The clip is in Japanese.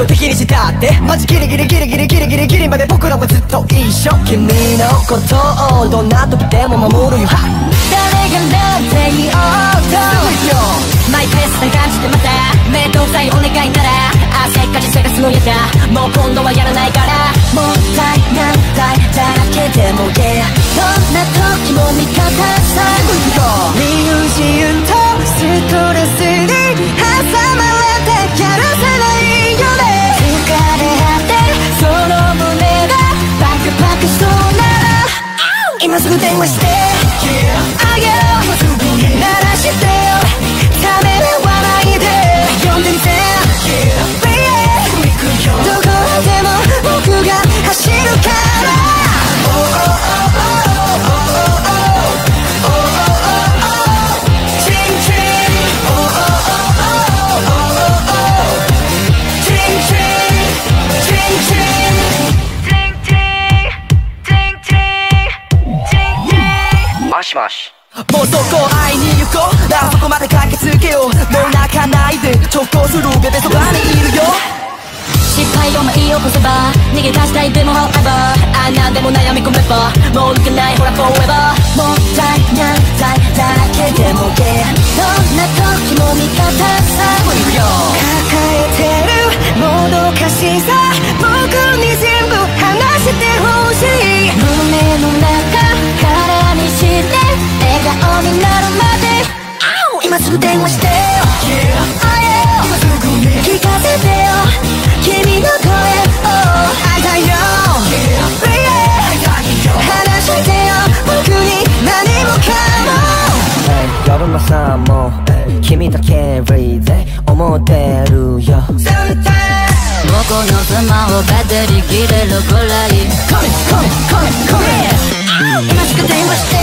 を敵にしたってマジギリギリギリギリギリギリギリまで僕らはずっと一緒君のことをどんな時でも守るよ。誰がなんて言おうとマイペースな感じでまた。面倒くさいお願いなら汗かじ探すのやだ。もう今度はやらないから。もったいないだらけでも yeah どんな時も味方今すぐ電話してあげようしもしもうそこ会いに行こう。なあそこまで駆けつけよう。もう泣かないで。直行するベベそばにいるよ。失敗を舞い起こせば逃げ出したいでも however あなんでも悩み込めばもう抜けないほら forever もったいないだらけでも yeah どんな時も味方さ抱え君だけリーで思ってるよ。僕のスマホバッテリー切れるくらい。今すぐ電話して